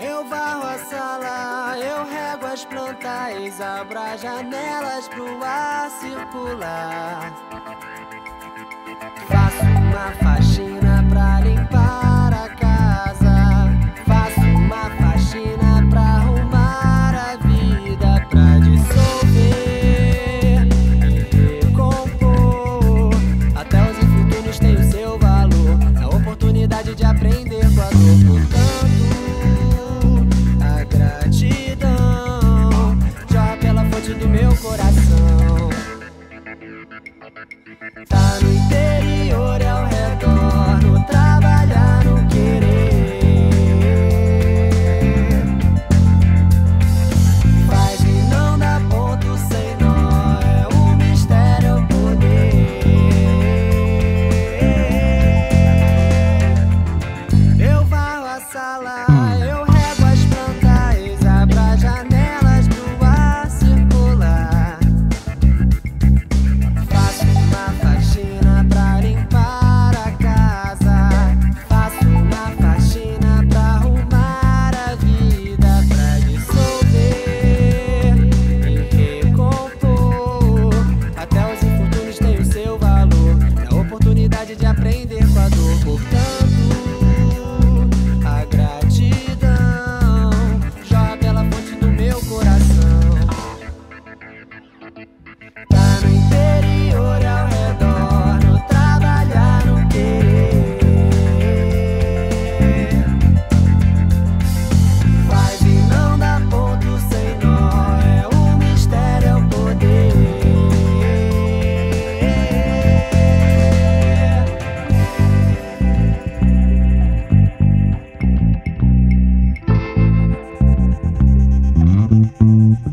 Eu varro a sala, eu rego as plantas, abro as janelas pro ar circular. Faço uma faxina pra limpar a casa. Faço uma faxina pra arrumar a vida, pra dissolver e compor. Até os infortúnios têm o seu valor, é a oportunidade de aprender com a dor. Tanto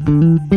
Mm-hmm.